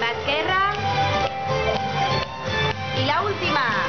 Vasquerra. Y la última.